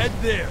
Head there.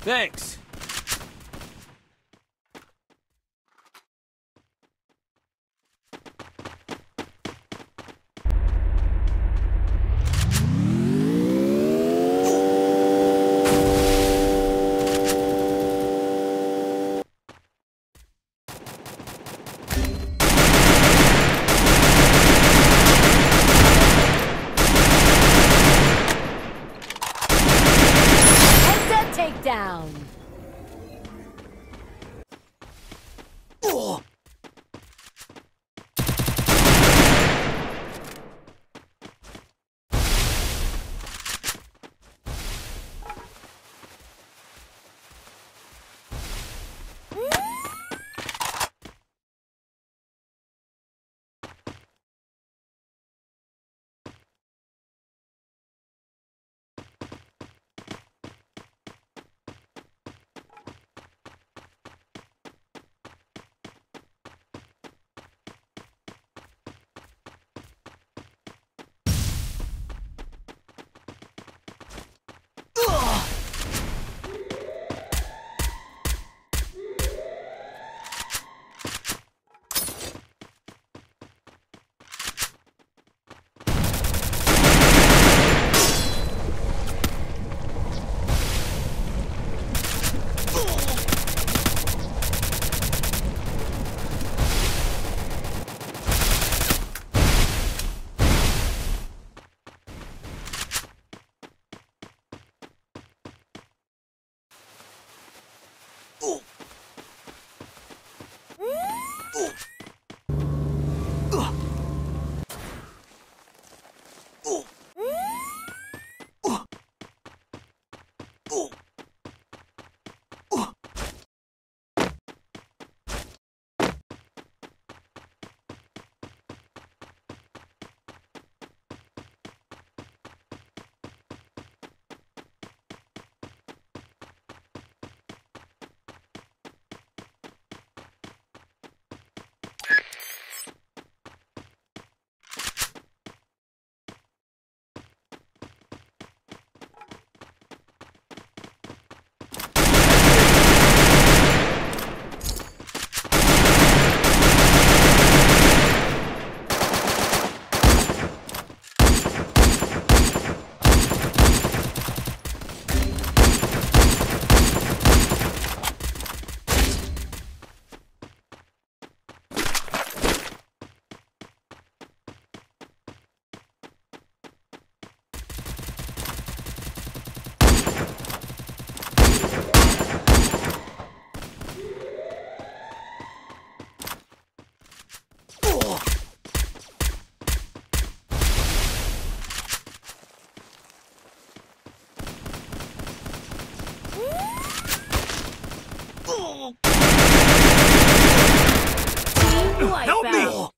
Thanks. Up, takedown. Help me!